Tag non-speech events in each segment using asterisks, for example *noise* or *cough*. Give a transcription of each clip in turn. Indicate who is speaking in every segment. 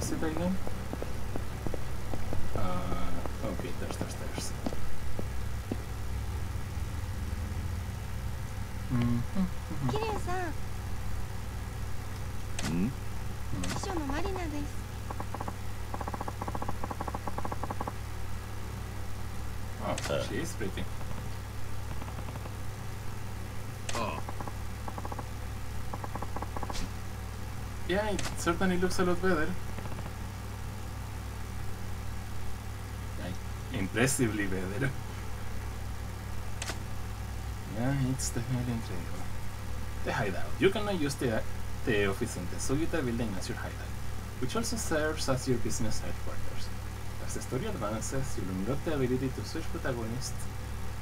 Speaker 1: what's it right now? Uh, oh, okay, there's, there's, there's.
Speaker 2: Mm. Mm. Mm. Mm. Mm.
Speaker 1: そ
Speaker 3: う。
Speaker 1: She is pretty.
Speaker 3: Oh.
Speaker 1: Yeah, it certainly looks a lot better. Impressively better. Yeah, it's definitely incredible. The hideout. You can now use the, the office in the Sugita building as your hideout, which also serves as your business headquarters. As the story advances, you'll unlock the ability to switch protagonists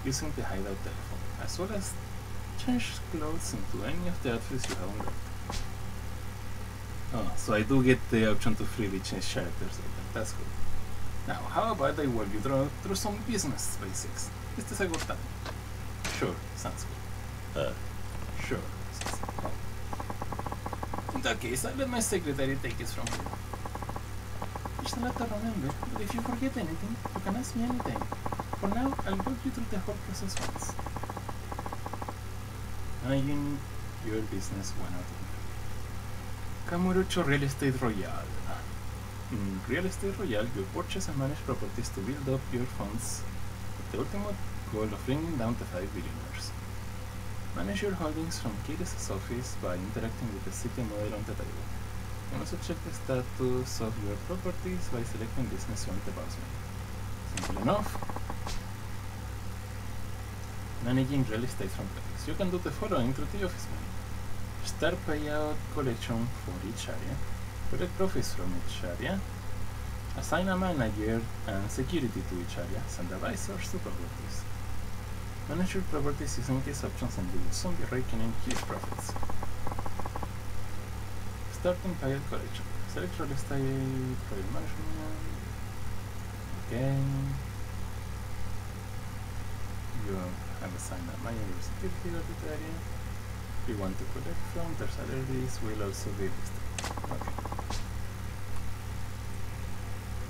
Speaker 1: using the hideout telephone, as well as change clothes into any of the outfits you have unlocked. Oh, so I do get the option to freely change characters. That's good. Now, how about I walk you through, through some business basics? Is this a good tan. Sure, sounds good.
Speaker 3: Uh,
Speaker 1: Sure. In that case, I'll let my secretary take it from here. Just a lot to remember, but if you forget anything, you can ask me anytime. For now, I'll walk you through the whole process once. Managing your business one out of. Kamurocho Real Estate Royal. In Real Estate Royal, you purchase and manage properties to build up your funds with the ultimate goal of bringing down to 5 billionaires. Manage your holdings from Kiris' office by interacting with the city model on the table. You can also check the status of your properties by selecting business want the boss. Simple enough. Managing real estate from place. You can do the following through the office menu. Start payout collection for each area. Collect profits from each area. Assign a manager and security to each area. Send advisors to properties. Manage your properties using these options and you will soon be raking in huge profits. Starting payout collection. Select real estate, project management. Okay. You have assigned a manager security to the area. You want to collect from, their salaries will also be listed.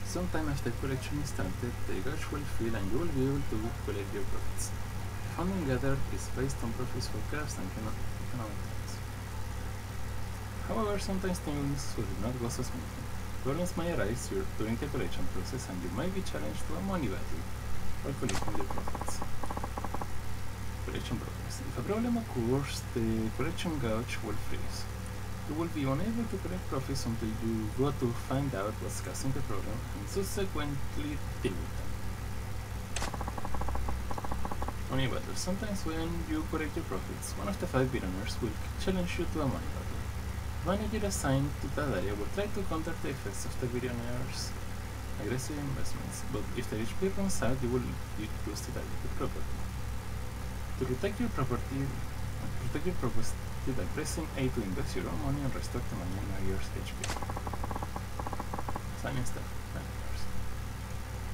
Speaker 1: Sometime after collection is started, the gauge will fill and you will be able to collect your profits. Funding gathered is based on profits for crafts and economic terms. However, sometimes things will not go so smoothly. Problems may arise dur- during the collection process and you might be challenged to a money battle while collecting your profits. Collection progress. If a problem occurs, the collection gauge will freeze. You will be unable to collect profits until you go to find out what's causing the problem and subsequently deal with them. Money battle. Sometimes when you collect your profits, one of the five billionaires will challenge you to a money battle. Manager assigned to that area will try to counter the effects of the billionaire's aggressive investments, but if the HP runs out, you will lose the targeted property. To protect your property, uh, protect your property by pressing A to invest your own money and restore the manager's HP. Assigning staff managers.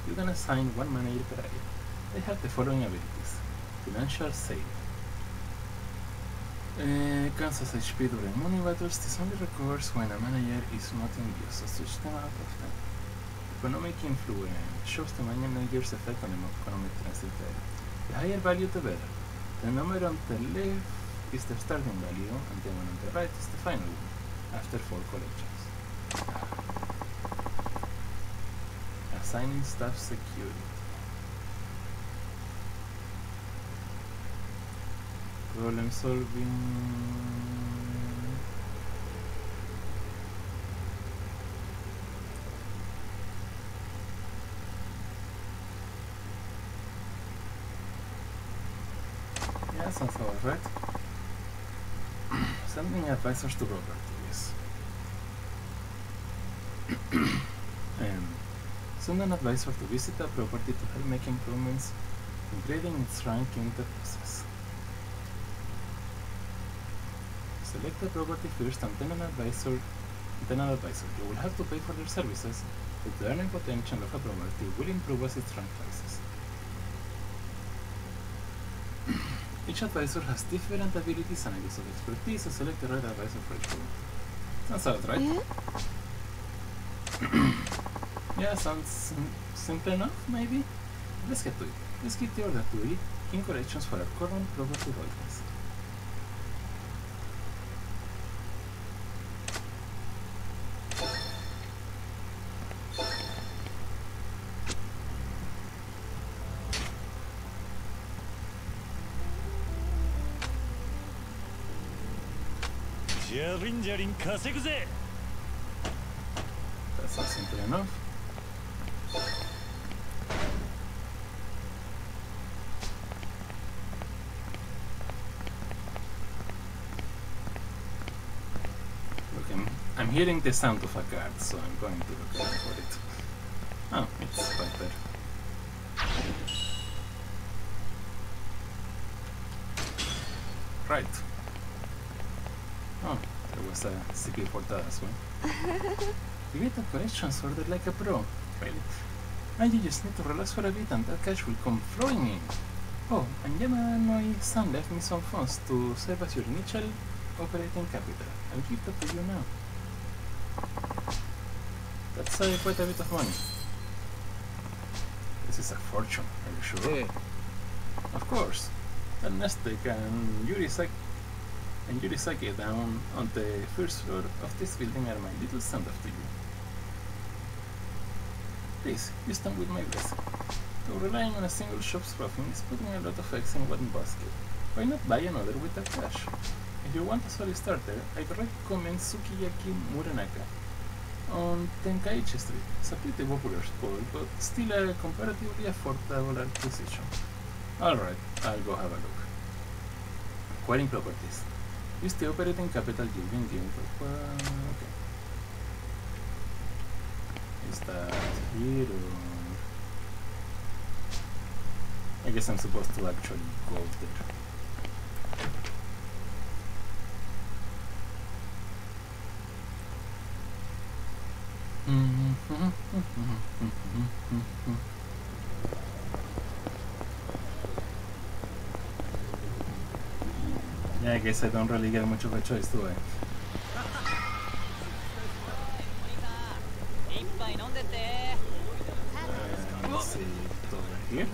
Speaker 1: You can assign one manager per area. They have the following abilities. Financial save. Uh, Kansas HP during money battles. This only occurs when a manager is not in use, so switch them out of them. Economic influence shows the manager's effect on the economic the area. The higher value, the better. The number on the left is the starting value, and the one on the right is the final one, after four collections. Assigning staff security. Problem solving. Yeah, sounds about right. Sending advisors to properties. um, send an advisor to visit a property to help make improvements, including its rank in the process. Select the property first and then an advisor then an advisor. You will have to pay for their services, but the earning potential of a property will improve as its rank rises. Each advisor has different abilities and areas of expertise, so select the right advisor for each property. Sounds about right.
Speaker 2: え *clears throat*
Speaker 1: yeah, sounds sim- simple enough, maybe? Let's get to it. Let's give the order to eat king corrections for our current property holdings. That sounds simple enough. Look, I'm, I'm hearing the sound of a card, so I'm going to look out for it. Oh, it's right there. Right. There was a as well. You get the collections ordered like a pro. Really? And you just need to relax for a bit and that cash will come flowing in. Oh, and Yamano-san left me some funds to serve as your initial operating capital. I'll give that to you now. That's uh, quite a bit of money. This is a fortune, are you sure? Of course. And Nestek and Yurisaki and Yurisaki down on the first floor of this building are my little send off to you. Please, use them with my blessing. Though relying on a single shop's profit is putting a lot of eggs in one basket. Why not buy another with that cash? If you want a solid starter, I'd recommend Sukiyaki Muranaka on Tenkaichi Street. It's a pretty popular spot, but still a comparatively affordable acquisition. Alright, I'll go have a look. Acquiring properties. You still put it in capital giving game. Okay. Is that here or I guess I'm supposed to actually go there. Mm-hmm. mm-hmm. mm-hmm. mm-hmm. I guess I don't really get much of a choice, do I?
Speaker 3: 一杯飲んでって
Speaker 1: Uh, let's see it over here.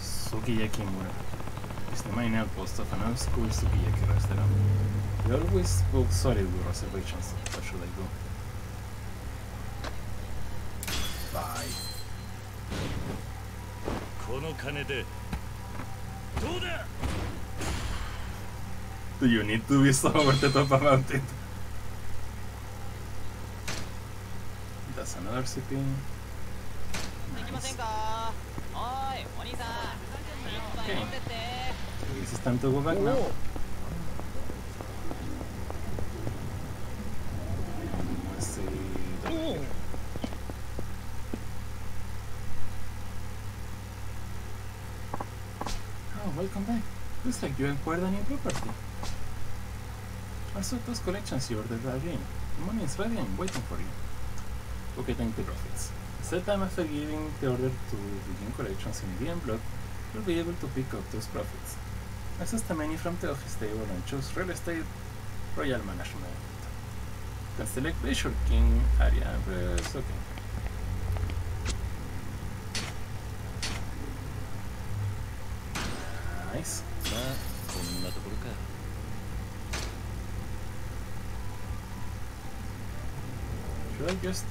Speaker 1: Sukiyaki Mura is the main outpost of an old school sukiyaki restaurant. We always book solid with reservations. What should I do? Bye.
Speaker 4: この金でどうだ
Speaker 1: Do you need to be so over the top about it? That's another
Speaker 3: city. Nice.
Speaker 1: Okay. This is time to go back now. Let's see. The- welcome back. Looks like you acquired a new property. Also, those collections you ordered are in. The money is ready and waiting for you. Pocketing the profits. Set time after giving the order to begin collections in VM block, you'll be able to pick up those profits. Access the menu from the office table and choose Real Estate Royal Management. Can select Leisure King area. Pues, okay. Nice.
Speaker 4: まあこんなところか
Speaker 1: Should I just...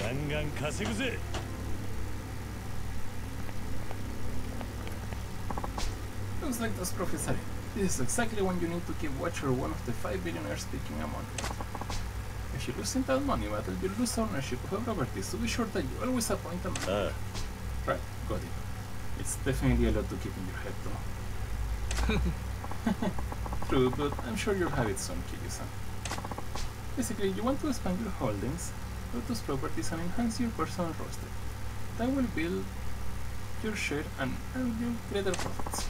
Speaker 4: ガンガン稼ぐぜ
Speaker 1: Looks like those profits are in. This is exactly when you need to keep watch over one of the five billionaires speaking among them. If you lose in that money battle, you lose ownership of a property, so be sure that you always appoint a man.
Speaker 4: ああ
Speaker 1: Right, got it. It's definitely a lot to keep in your head, though. *laughs* True, but I'm sure you'll have it soon, Kiryu-san. Basically, you want to expand your holdings, those properties, and enhance your personal roster. That will build your share and earn you greater profits.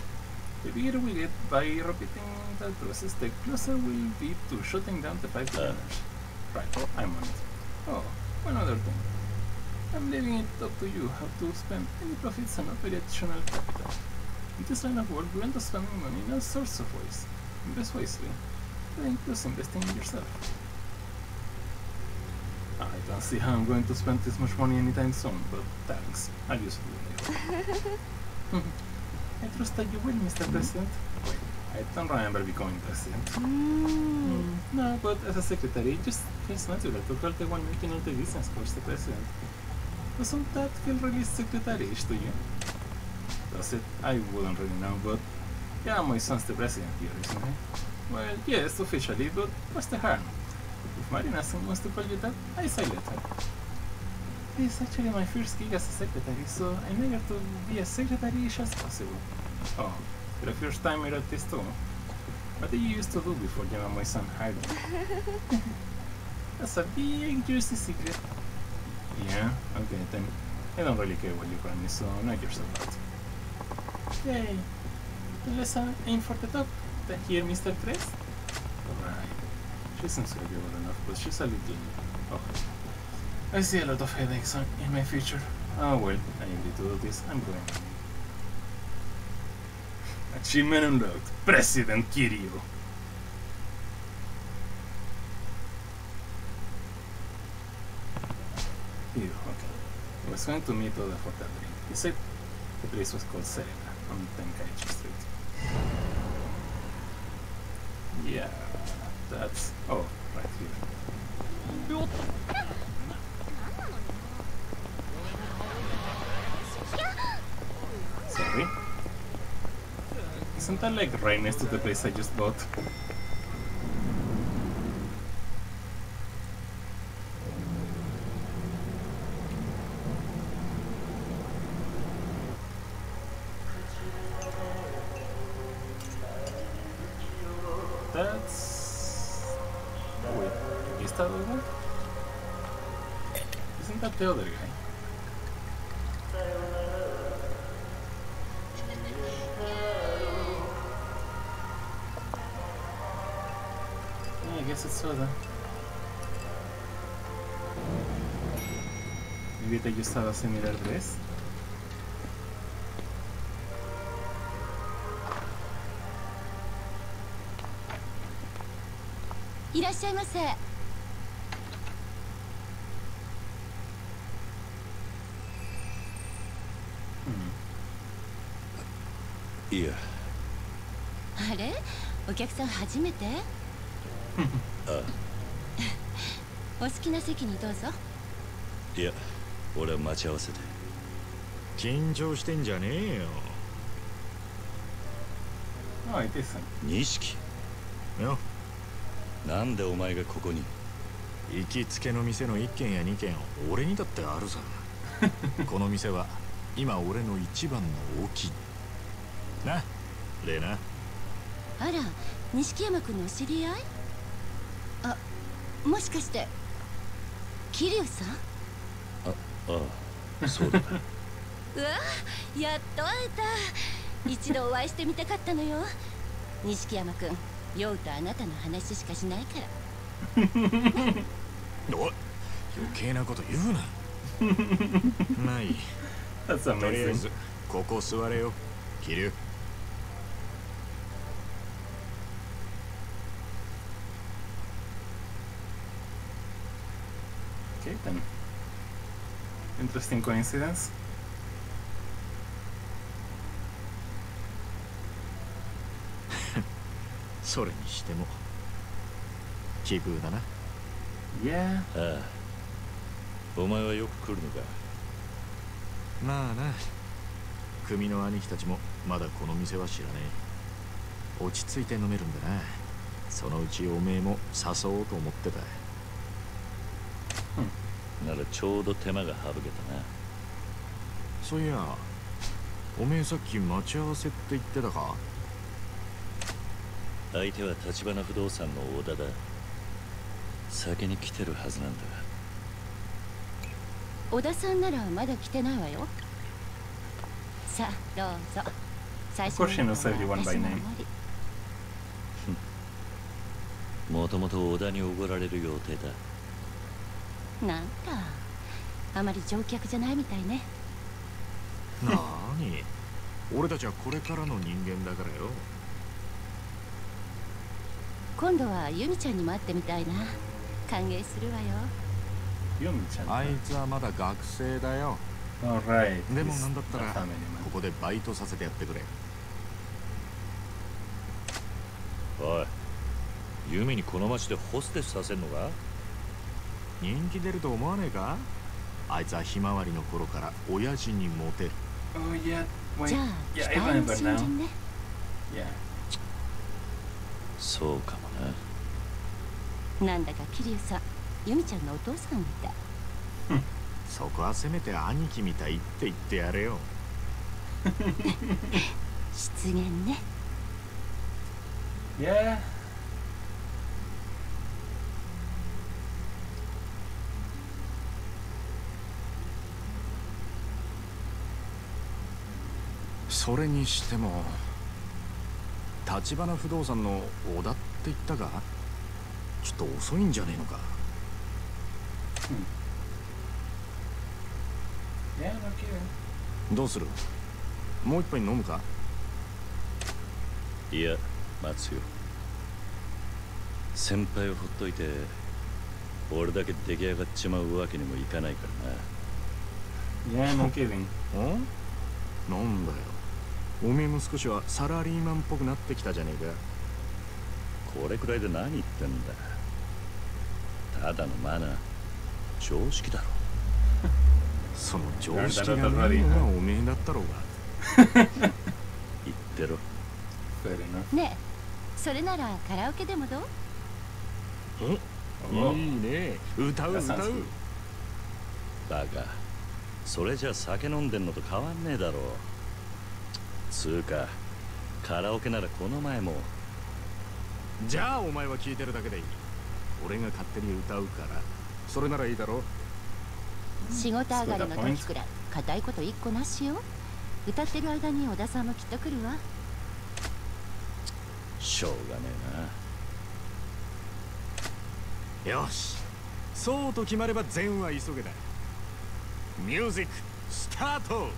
Speaker 1: The bigger we get by repeating that process, the closer we'll be to shutting down the five billionaires. Uh. Right, oh, I'm on it. Oh, one other thing. I'm leaving it up to you how to spend any profits and operational capital. In this line of work, we end up spending money in all sorts of ways. Invest wisely. Then plus investing in yourself. I don't see how I'm going to spend this much money anytime soon, but thanks. I'll use it later. *laughs* I trust that you will, Mr. President. Wait, I don't remember becoming president.
Speaker 2: Mm.
Speaker 1: No, but as a secretary, it just feels natural to call the one making all the decisions course the president. Doesn't that feel really secretary-ish to you? Does it? I wouldn't really know, but yeah, my son's the president here, isn't he? Well, yes, officially, but what's the harm? If Marina wants to call you that, I say let her. This is actually my first gig as a secretary, so I'm eager to be as secretary-ish as possible. Oh, your first time here at this too. What did you used to do before you and my son hired me? That's a big juicy secret. Yeah, okay then. I don't really care what you call me, so knock yourself out. Yay! Let's uh, aim for the top. Then here, Mr. Crest. Right. She seems regular enough, but she's a little... Oh. I see a lot of headaches on- in my future. Oh well, I need to do this. I'm going. Achievement unlocked. President Kiryu. Ew, okay. Going to meet Oda for that drink. He said the place was called Serena on Tenkaichi Street. Yeah, that's... Oh, right here. Sorry. Isn't that like right next to the place I just bought? That the one? Isn't that the other guy? Yeah, I guess it's Soda. Maybe they just have a similar dress.
Speaker 2: Mm. 客さん初めて？
Speaker 4: あ *laughs*
Speaker 2: お好きな席にどうぞ。
Speaker 4: いや俺は待ち合わせで。
Speaker 5: 緊張してんじゃねえよ。
Speaker 1: Oh, it isn't.
Speaker 4: 錦
Speaker 5: よ。
Speaker 4: なんでお前がここに？
Speaker 5: 行きつけの店の1軒や2軒俺にだってあるさ。*laughs* この店は今俺の一番の大きいなレナ
Speaker 2: あら錦山君のお知り合い？あもしかして桐生さん？
Speaker 4: ああそうだ。*laughs*
Speaker 2: うわやっと会えた。一度お会いしてみたかったのよ。錦山君酔うとあなたの話しかしないから。*laughs*
Speaker 5: おい余計なこと言うな。*laughs* まあいとりあえ.ずここ座れよ桐生
Speaker 1: Interesting coincidence. *laughs*
Speaker 5: それにしても奇遇だな。
Speaker 1: Yeah.
Speaker 4: ああ。お前はよく来るのか。
Speaker 5: まあな。組の兄貴たちもまだこの店は知らねえ。落ち着いて飲めるんだな。そのうちおめえも誘おうと思ってた
Speaker 4: ならちょうど手間が省けたな。
Speaker 5: そういやおめえさっき待ち合わせって言ってたか？
Speaker 4: 相手は立花不動産の小田だ。先に来てるはずなんだ。
Speaker 2: 小田さんならまだ来てないわよ。さあどうぞ。最
Speaker 1: course she knows everyone by name.
Speaker 4: もともと小田におごられる予定だ
Speaker 2: なんだあまり乗客じゃないみたいね。
Speaker 5: なーに俺たちはこれからの人間だからよ。
Speaker 2: 今度はユミちゃんにも会ってみたいな。歓迎するわよ。
Speaker 1: ユミちゃん
Speaker 5: あいつはまだ学生だよ。
Speaker 1: Alright
Speaker 5: でもなんだったら.ここでバイトさせてやってくれ。
Speaker 4: おい。ユミにこの町でホステスさせんのか？
Speaker 5: 人気出ると思わねえか？あいつはひまわりの頃から親父にモテる。
Speaker 1: Oh
Speaker 2: じゃあ期待の新人ね
Speaker 4: そうかもな
Speaker 2: なんだか桐生さんユミちゃんのお父さんみたい。
Speaker 5: そこはせめて兄貴みたいって言ってやれよ。*laughs*
Speaker 2: 失言ね。
Speaker 1: Yeah
Speaker 5: それにしても橘不動産の小田って言ったかちょっと遅いんじゃねえのか
Speaker 1: ？Yeah no kidding
Speaker 5: どうする？もう一杯飲むか？
Speaker 4: いや待つよ。先輩をほっといて俺だけ出来上がっちまうわけにもいかないからな。
Speaker 1: Yeah no kidding
Speaker 5: ん？なんだよおめえも少しはサラリーマンっぽくなってきたじゃねえか。
Speaker 4: これくらいで何言ってんだ。ただのマナー。常識だろ。
Speaker 5: その常識がないのがおめえだったろうが。*laughs*
Speaker 4: 言ってろ。
Speaker 2: ねえそれならカラオケでもどう
Speaker 1: ？Oh
Speaker 5: いいね。歌う歌う。
Speaker 4: バカ。それじゃ酒飲んでんのと変わんねえだろつうかカラオケならこの前も。
Speaker 5: じゃあお前は聞いてるだけでいい。俺が勝手に歌うから。それならいいだろ。
Speaker 2: 仕事上がりの時くらい固いこと一個なしよ。歌ってる間に小田さんもきっと来るわ。
Speaker 4: しょうがねえな。
Speaker 5: よし。そうと決まれば善は急げだ。ミュージックスタート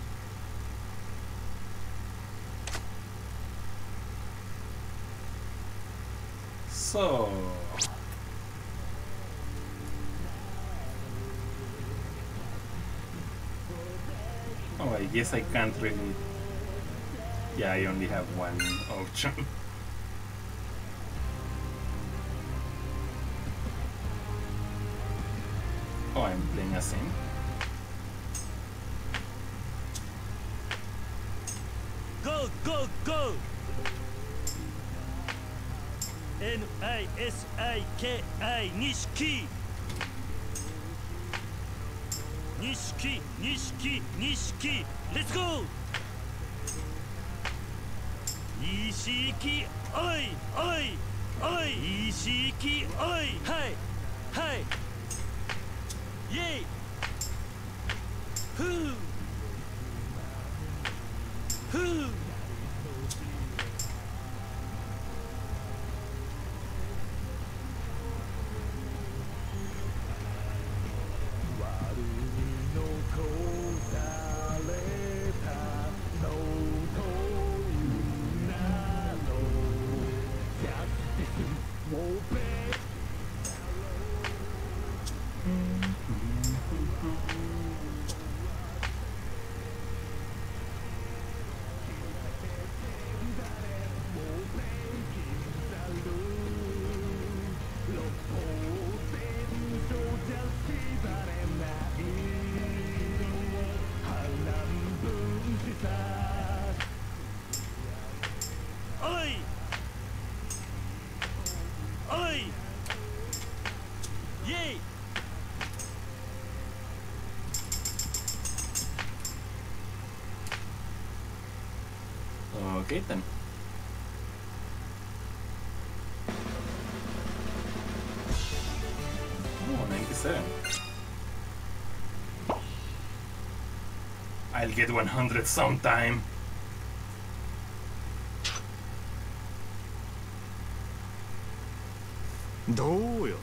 Speaker 1: So Oh, I guess I can't really. Yeah, I only have one option. *laughs* oh, I'm playing a sim.
Speaker 6: KI 錦。錦錦錦。レッツゴー錦おいおいおい。錦おいはいはい。イェイ。ふう
Speaker 1: Okay then. Oh, 97. I'll get 100 sometime.
Speaker 5: どうよ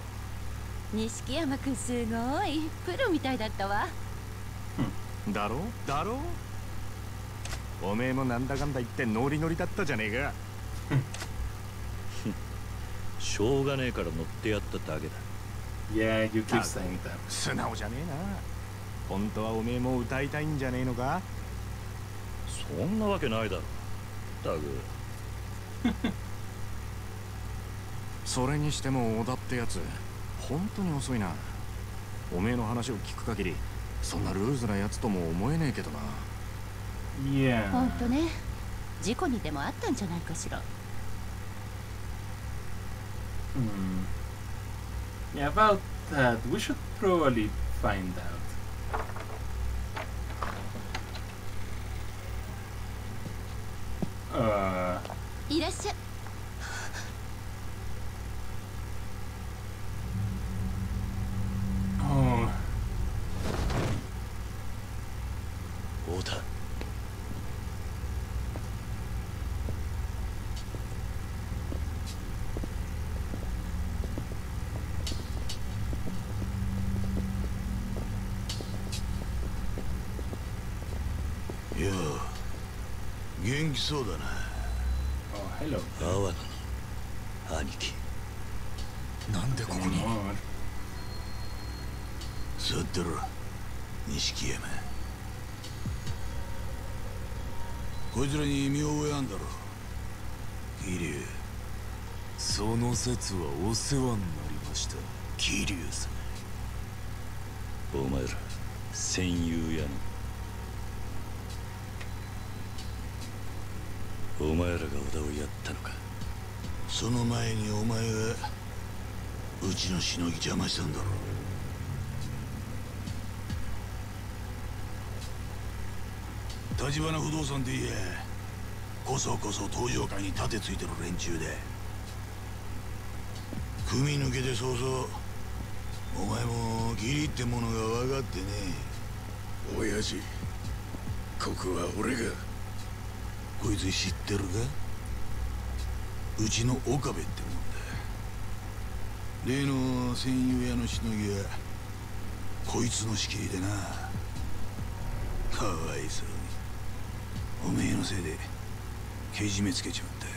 Speaker 2: 錦山くんすごいプロみたいだったわ
Speaker 5: だろだろおめえもなんだかんだ言ってノリノリだったじゃねえか。
Speaker 4: しょうがねえから乗ってやっただけだ。
Speaker 1: Yeah, you keep saying that.
Speaker 5: 素直じゃねえな。本当はおめえも歌いたいんじゃねえのか？
Speaker 4: そんなわけないだろ。たく。
Speaker 5: それにしても小田ってやつ本当に遅いな。おめえの話を聞く限りそんなルーズなやつとも思えねえけどな
Speaker 1: Yeah.
Speaker 2: ほんとね事故にでもあったんじゃないかしら
Speaker 1: Hmm. Yeah, about that, we should probably find out. Uh,
Speaker 2: いらっしゃい
Speaker 7: 元気そうだな。
Speaker 1: Oh,
Speaker 4: 波野の兄貴。
Speaker 5: なんでここに？
Speaker 7: 座ってろ。錦山。こいつらに見覚えあんだろ。桐生。
Speaker 6: その説はお世話になりました。
Speaker 7: 桐生さん
Speaker 4: お前ら戦友やのお前らが小田をやったのか？
Speaker 7: その前にお前がうちのしのぎ邪魔したんだろ立花不動産で言えこそこそ東洋会に盾ついてる連中で組抜けて早々お前も義理ってものが分かってね親父ここは俺がこいつ知ってるか？うちの岡部ってもんだ。例の戦友屋のしのぎはこいつの仕切りでな。かわいそうに。おめえのせいでけじめつけちまった。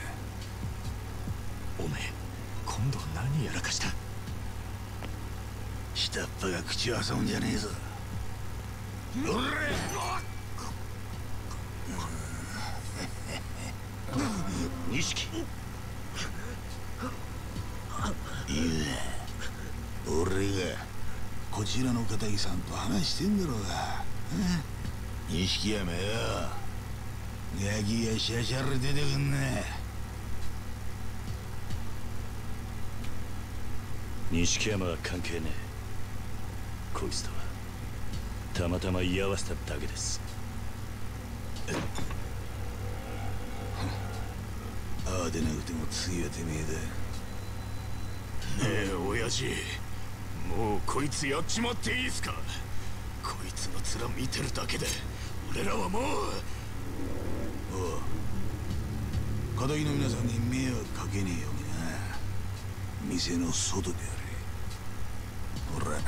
Speaker 5: おめえ今度は何やらかした？
Speaker 7: 下っ端が口を挟むんじゃねえぞ。おら
Speaker 4: 錦。
Speaker 7: いや俺がこちらの片木さんと話してんだろうが。錦山よガキがシャシャリ出てくんな
Speaker 4: 錦山は関係ねえ。こいつとはたまたま居合わせただけです。
Speaker 7: でなくても次はてめえだ。
Speaker 5: ねえ親父。もうこいつやっちまっていいっすか？こいつの面見てるだけで俺らはもう。
Speaker 7: おう片木の皆さんに迷惑かけねえようにな。店の外であれ。ほら。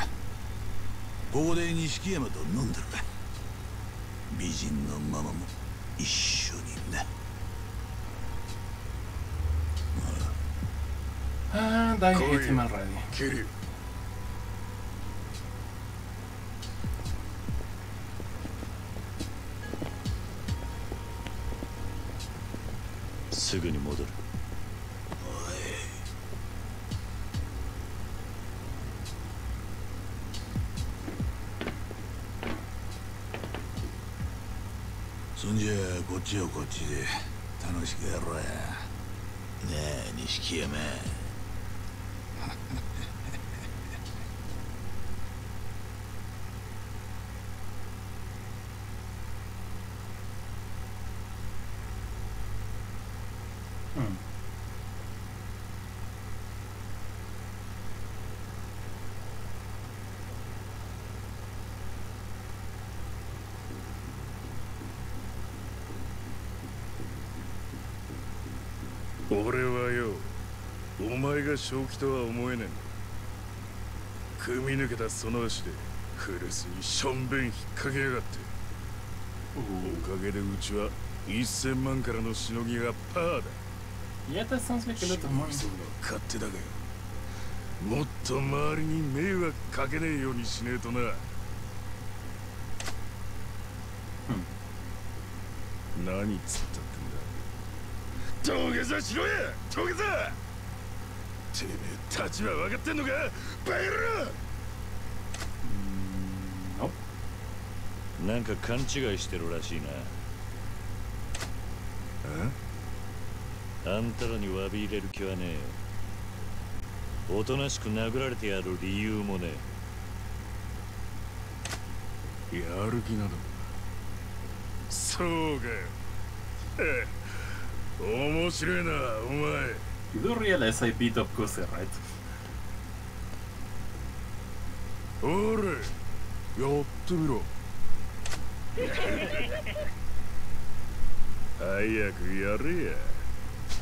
Speaker 7: ここで錦山と飲んでる。美人のママも一緒にな
Speaker 1: And I hate him already.
Speaker 7: ケリ
Speaker 4: すぐに戻る
Speaker 7: そんじゃこっちはこっちで楽しくやろうやねえ錦山
Speaker 1: うん
Speaker 6: 俺はよお前が正気とは思えねえ組み抜けたその足でクルスにしょんべん引っ掛けやがって。おかげでうちは1000万からのしのぎがパーだ。
Speaker 1: Yeah, that sounds
Speaker 6: 勝手だがよ。もっと周りに迷惑かけねえようにしねえとな、何つったってんだ？土下座しろや！土下座てめえ立場分かってんのか？バカ野郎
Speaker 1: Nope.
Speaker 4: なんか勘違いしてるらしいな。あんたらに詫び入れる気はねえよ。おとなしく殴られてやる理由もね
Speaker 6: やる気など。そうか。よ面白いなお前
Speaker 1: You do realize I beat up Kuse, right?
Speaker 6: おれやってみろ早くやれや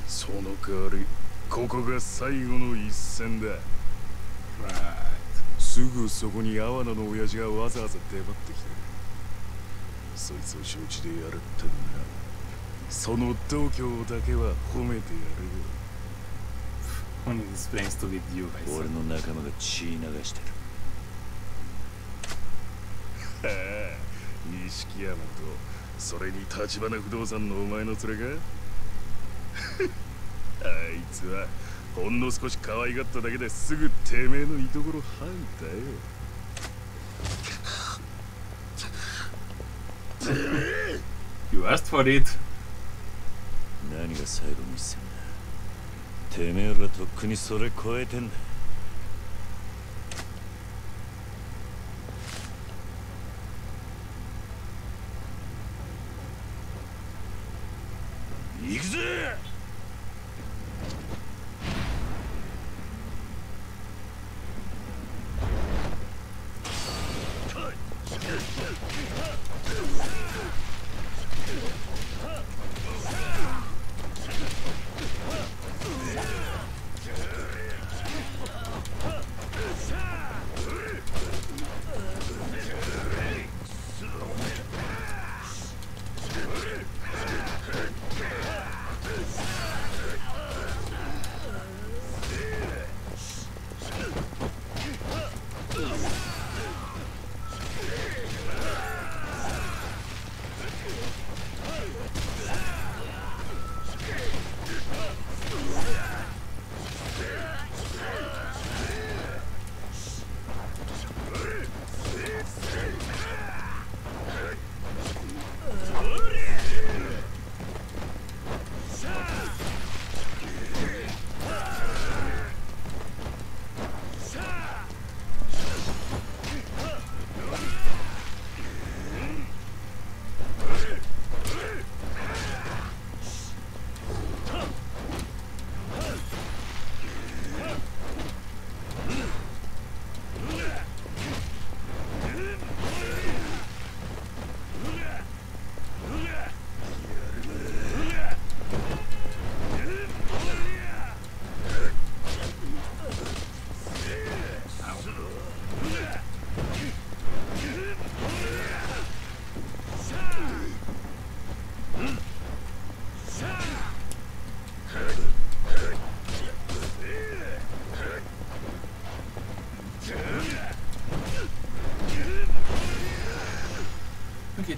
Speaker 6: その代わりここが最後の一戦だ
Speaker 1: Right.
Speaker 6: すぐそこに阿波野の親父がわざわざ出張ってきてそいつを承知でやるってんなその度胸だけは褒めてやるよ
Speaker 1: Who needs brains to you guys?
Speaker 4: 俺の仲間が血流してる
Speaker 6: はあ錦山とそれに立花不動産のお前の連れかあいつはほんの少し可愛がっただけですぐてめえのいところ入んだよ
Speaker 1: You asked for it.
Speaker 4: 何が最後の一戦だ？てめえらとっくにそれ超えてんだ。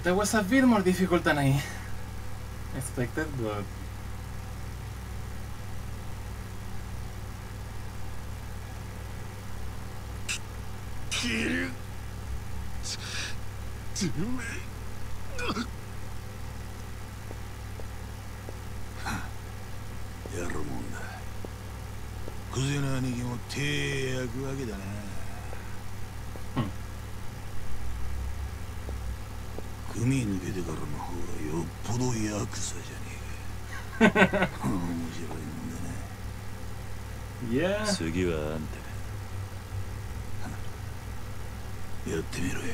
Speaker 1: Okay, that was a bit more difficult than I expected, but
Speaker 6: キルてめ
Speaker 7: やるもんだクゼの兄貴も手焼くわけだな 組抜けてからの方がよっぽどヤクザじゃねえか面白いもんだな
Speaker 1: yeah,
Speaker 4: 次はあんた。
Speaker 7: やってみろよ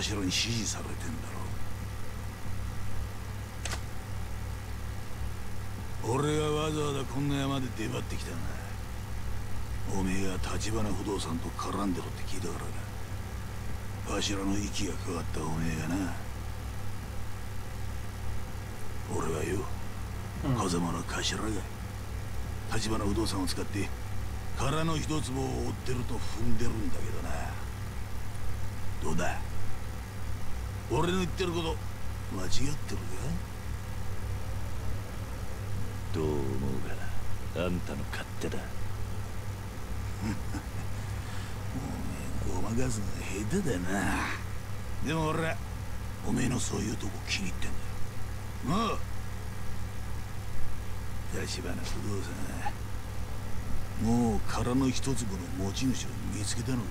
Speaker 7: 頭に指示されてんだろう。俺がわざわざこんな山で出張ってきたなおめえが橘不動産と絡んでろって聞いたからな頭の息がかかったおめえがな。俺はよ、
Speaker 1: う、
Speaker 7: 風間の頭が。立花不動産を使って空の一坪を追ってると踏んでるんだけどな。どうだ？俺の言ってること間違ってるか？
Speaker 4: どう思うがあんたの勝手だ。*laughs*
Speaker 7: ごまかすのが下手だな。でも俺はおめえのそういうとこ気に入ってんだよ。もう。立花不動産。もう空の一粒の持ち主を見つけたのか？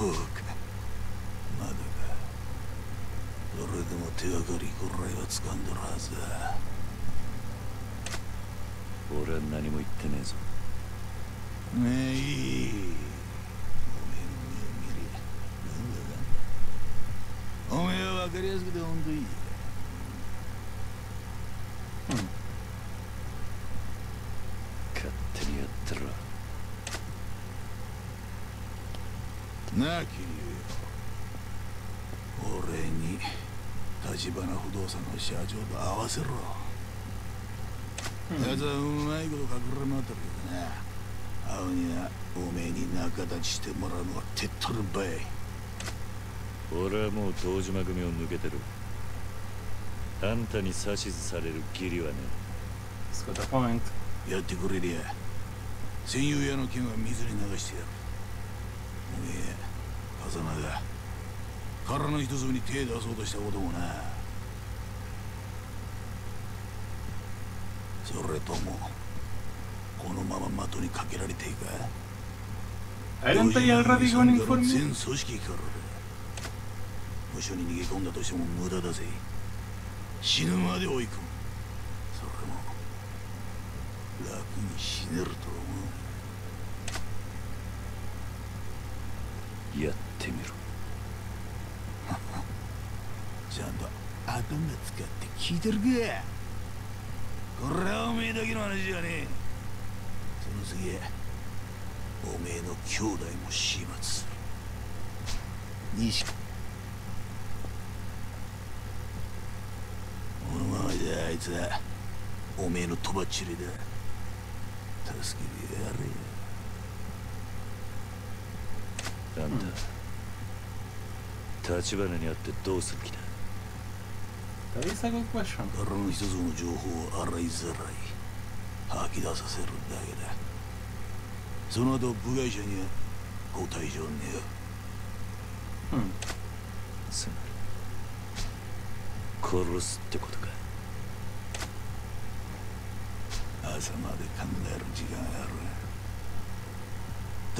Speaker 7: そうかまだか。それでも手がかりこらいは掴んでるはずだ。
Speaker 4: 俺は何も言ってねえぞ。
Speaker 7: ねえいい。おめえの目を見りゃなんだかんだ。おめえは分かりやすくてほんといい
Speaker 4: 勝手にやってろ
Speaker 7: なあ桐生よ俺に立花不動産の社長と合わせろ、奴はうまいこと隠れ回ってるけどな。会うにはおめえに仲立ちしてもらうのが手っ取るばい。
Speaker 4: 俺はもう東島組を抜けてる。あんたに指図される義理はね.
Speaker 7: やってくれりゃ。戦友屋の剣は水に流してやる。おめえ風間が空の一粒に手出そうとしたこともなそれともこのまま的にかけられていか
Speaker 1: Adelante ya el Radigón
Speaker 7: 全
Speaker 1: informe.
Speaker 7: 組織からだ。無所に逃げ込んだとしても無駄だぜ。死ぬまで追い込む。それも楽に死ねると思う。
Speaker 4: やってみろ。*laughs*
Speaker 7: ちゃんと頭使って聞いてるかこれはおめえだけの話じゃねえ。その次はおめえの兄弟も始末する。西このままじゃあいつはおめえのとばっちりだ助けてやれ
Speaker 4: あんた、立花に会ってどうする気だ
Speaker 1: ？a good question.
Speaker 7: からの一つの情報を洗いざらい吐き出させるだけだ。その後部外者にはご退場ね
Speaker 1: Hmm.
Speaker 4: つまり殺すってことか。
Speaker 7: 朝まで考える時間があ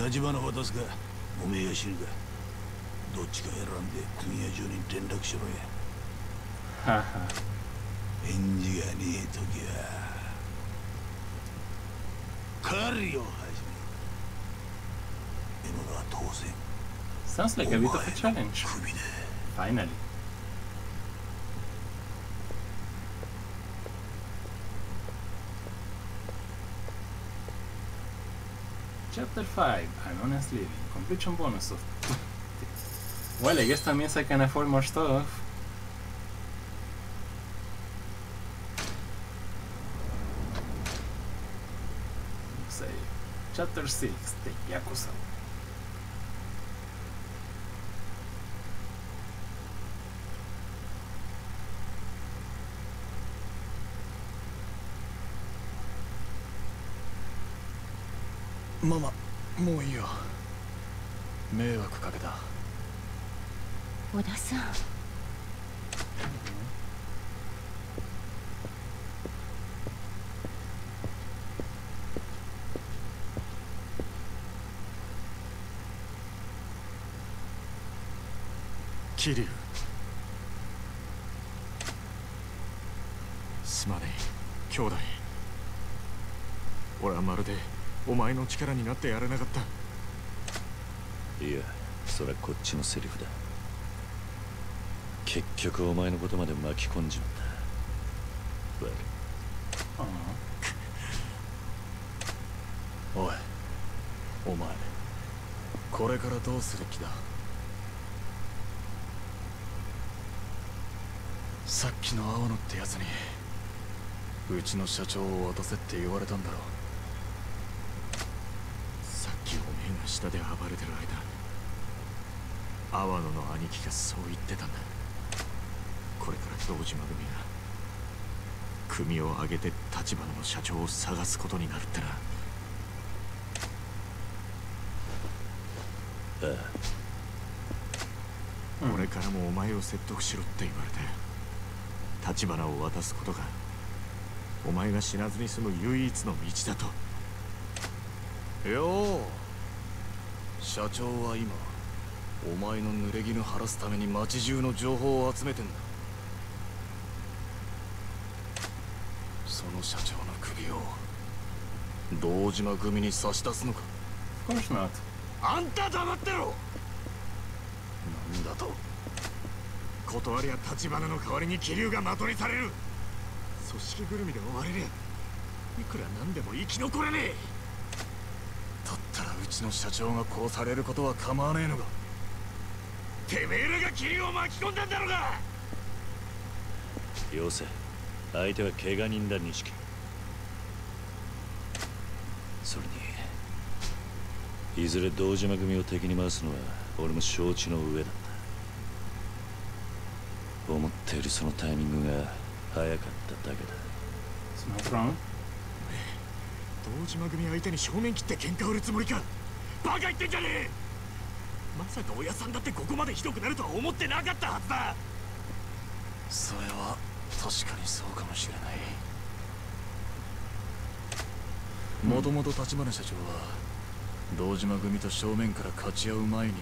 Speaker 7: る立花渡すかおめえが死ぬかどっちか選んで組合中に連絡しろや
Speaker 1: Haha.
Speaker 7: 返事がねえ時は狩りを始める獲物は当然
Speaker 1: Sounds like a bit of a challenge.
Speaker 7: 首だ
Speaker 1: Finally. Chapter 5 Anonymous Living Completion bonus of Well, I guess that means I can afford more stuff. Say, Chapter 6 The Yakuza.
Speaker 5: ママもういいよ迷惑かけた
Speaker 2: 小田さん。
Speaker 5: 桐生。すまねえ兄弟。俺はまるでお前の力になってやれなかった。
Speaker 4: いやそれはこっちのセリフだ結局お前のことまで巻き込んじまった。悪い。
Speaker 1: あ
Speaker 8: おい。お前。これからどうする気だ？さっきの青野ってやつに。うちの社長を渡せって言われたんだろさっきおめえが下で暴れてる間阿波野の兄貴がそう言ってたんだ堂島組が組を挙げて立花の社長を探すことになるってな。
Speaker 4: ああ
Speaker 8: 俺からもお前を説得しろって言われて立花を渡すことがお前が死なずに済む唯一の道だと。よう。社長は今お前の濡れ衣晴らすために町中の情報を集めてんだその社長の首を堂島組に差し出すのか
Speaker 1: ？Of course not.
Speaker 8: あんた黙ってろ！なんだと？断りゃ立花の代わりに気流が的にされる！組織ぐるみで追われりゃいくらなんでも生き残れねえ！だったらうちの社長が殺されることは構わねえのか？てめえらが気流を巻き込んだんだろうが！
Speaker 4: よせ相手は怪我人だ錦。それにいずれ堂島組を敵に回すのは俺も承知の上だった。思ったよりそのタイミングが早かっただけだ。
Speaker 1: It's not wrong.
Speaker 8: 堂島組相手に正面切って喧嘩売るつもりか？バカ言ってんじゃねえ！まさか親さんだってここまでひどくなるとは思ってなかったはずだ！それは確かにそうかもしれない。もともと立花社長は堂島組と正面から勝ち合う前に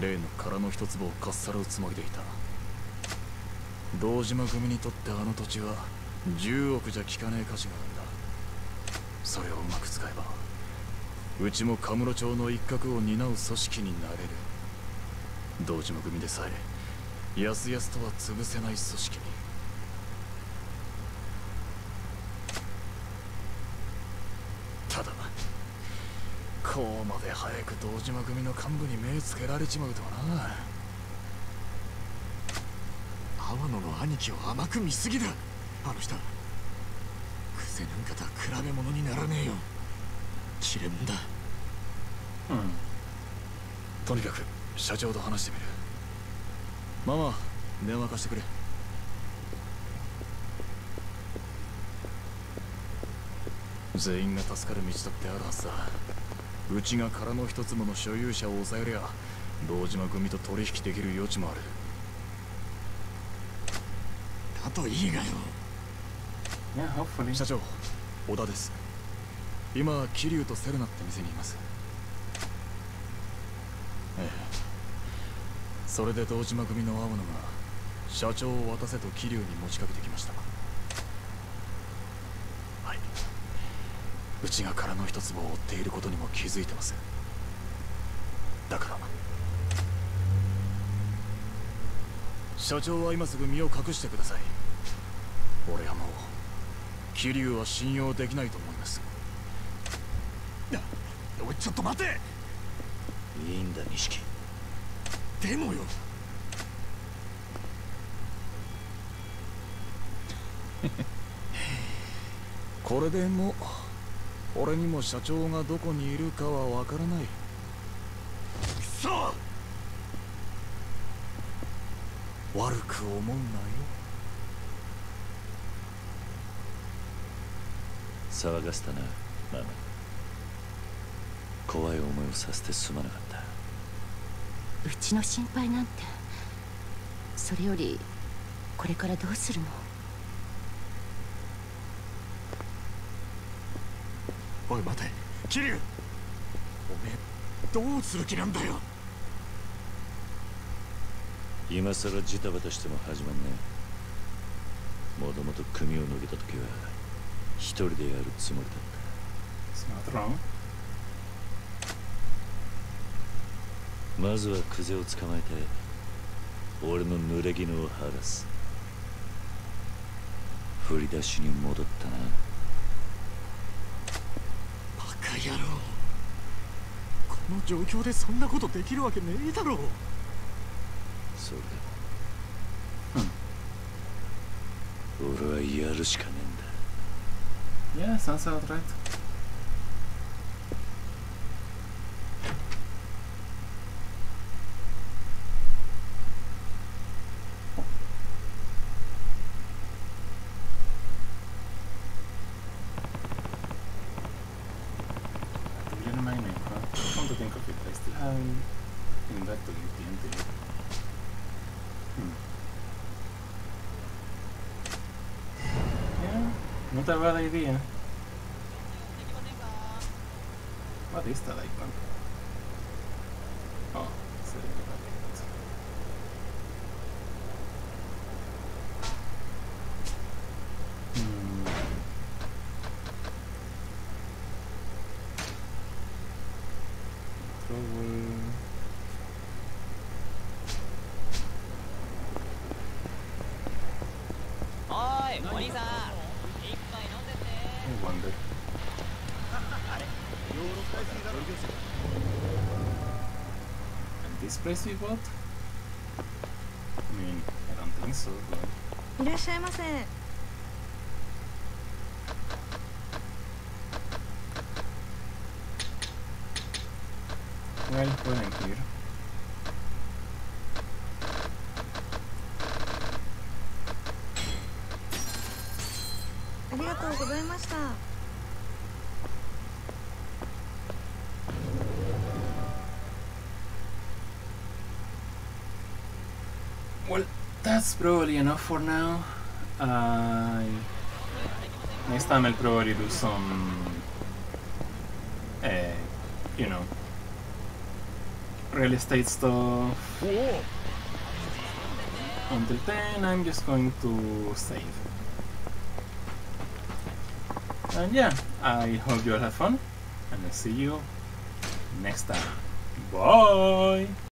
Speaker 8: 例の殻の一粒をかっさらうつもりでいた。堂島組にとってあの土地は10億じゃ効かねえ価値があるんだ。それをうまく使えばうちもカムロ町の一角を担う組織になれる。堂島組でさえやすやすとは潰せない組織にただこうまで早く堂島組の幹部に目つけられちまうとはな。阿波野の兄貴を甘く見すぎだあの人癖なんかとは比べ物にならねえよ。切れ者だ。
Speaker 1: Hmm.
Speaker 8: とにかく社長と話してみる。ママ電話貸してくれ。全員が助かる道だってあるはずだうちが殻の一つもの所有者を抑えりゃ堂島組と取引できる余地もある。だといいがよ。
Speaker 1: Yeah.
Speaker 8: 社長小田です。今桐生とセルナって店にいます。ええ。それで堂島組の青野が社長を渡せと桐生に持ちかけてきましたはいうちが殻の一粒を追っていることにも気づいてますだから社長は今すぐ身を隠してください。俺はもう桐生は信用できないと思います。なおいちょっと待て！
Speaker 4: いいんだ錦。
Speaker 8: でもよ。*laughs* これでも俺にも社長がどこにいるかはわからない。くそ悪く思うなよ。
Speaker 4: 騒がせたなママ。怖い思いをさせてすまなかった。
Speaker 2: うちの心配なんて。それよりこれからどうするの？
Speaker 8: おい待て。桐生おめえどうする気なんだよ。
Speaker 4: 今さらジタバタしても始まんねえ。もともと組を抜けた時は一人でやるつもりだっ.た。まずはクゼを捕まえて俺の濡れ衣を剥がす。振り出しに戻ったな
Speaker 5: バカ野郎。この状況でそんなことできるわけねえだろ。
Speaker 4: それだ、俺はやるしかねえんだ。
Speaker 1: Yeah, sounds about right. To be Control.
Speaker 3: おーいお兄さん一杯飲んでって
Speaker 1: I wonder. And this place we bought? I mean, I don't think so, but
Speaker 9: いらっしゃいませ
Speaker 1: that's probably enough for now. I next time I'll probably do some, uh, you know, real estate stuff. Until then, I'm just going to save. And yeah, I hope you all have fun, and I'll see you next time. Bye!